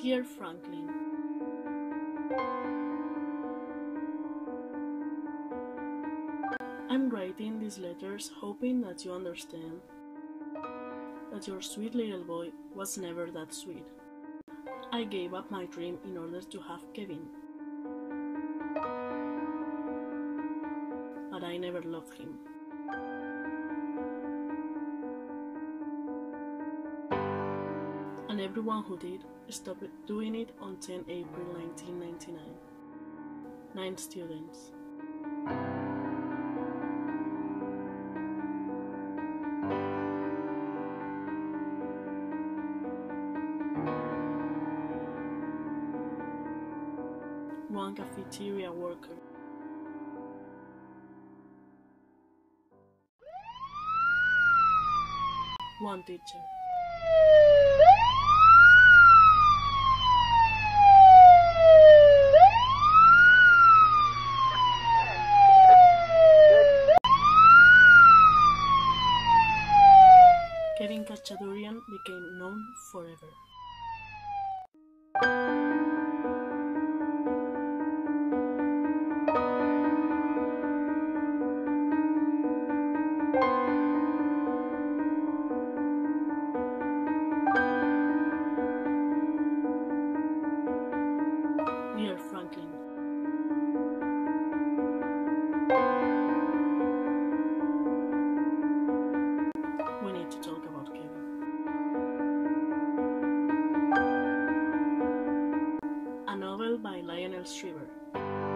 Dear Franklin, I'm writing these letters hoping that you understand that your sweet little boy was never that sweet. I gave up my dream in order to have Kevin. But I never loved him. And everyone who did stopped doing it on 10 April 1999. Nine students. One cafeteria worker. One teacher. Kevin Khatchadourian became known forever. Dear Franklin, a novel by Lionel Shriver.